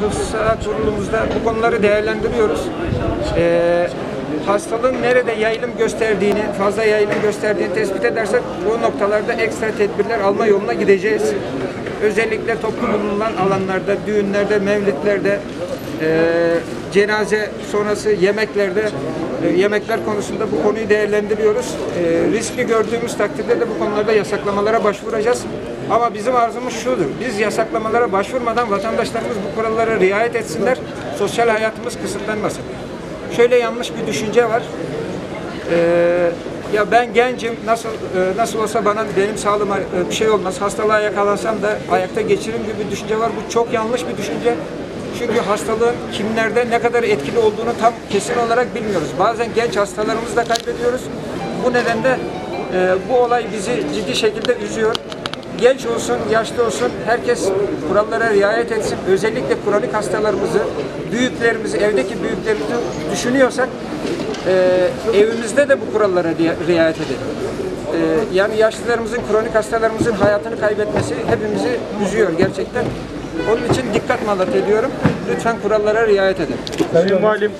Hıfza kurulumuzda bu konuları değerlendiriyoruz. Ee, hastalığın nerede yayılım gösterdiğini, fazla yayılım gösterdiğini tespit edersek bu noktalarda ekstra tedbirler alma yoluna gideceğiz. Özellikle toplu bulunan alanlarda, düğünlerde, mevlitlerde, e, cenaze sonrası yemeklerde, e, yemekler konusunda bu konuyu değerlendiriyoruz. E, riski gördüğümüz takdirde de bu konularda yasaklamalara başvuracağız. Ama bizim arzumuz şudur. Biz yasaklamalara başvurmadan vatandaşlarımız bu kurallara riayet etsinler. Sosyal hayatımız kısıtlanmasın. Şöyle yanlış bir düşünce var. Ee, ya ben gencim nasıl e, nasıl olsa bana benim sağlığıma e, bir şey olmaz. Hastalığa yakalansam da ayakta geçiririm gibi bir düşünce var. Bu çok yanlış bir düşünce. Çünkü hastalığın kimlerde ne kadar etkili olduğunu tam kesin olarak bilmiyoruz. Bazen genç hastalarımızı da kaybediyoruz. Bu nedenle e, bu olay bizi ciddi şekilde üzüyor. Genç olsun, yaşlı olsun herkes kurallara riayet etsin. Özellikle kronik hastalarımızı, büyüklerimizi, evdeki büyüklerimizi düşünüyorsak e, evimizde de bu kurallara ria- riayet edelim. E, yani yaşlılarımızın, kronik hastalarımızın hayatını kaybetmesi hepimizi üzüyor gerçekten. Onun için dikkat malat ediyorum. Lütfen kurallara riayet edin. Sayın Valim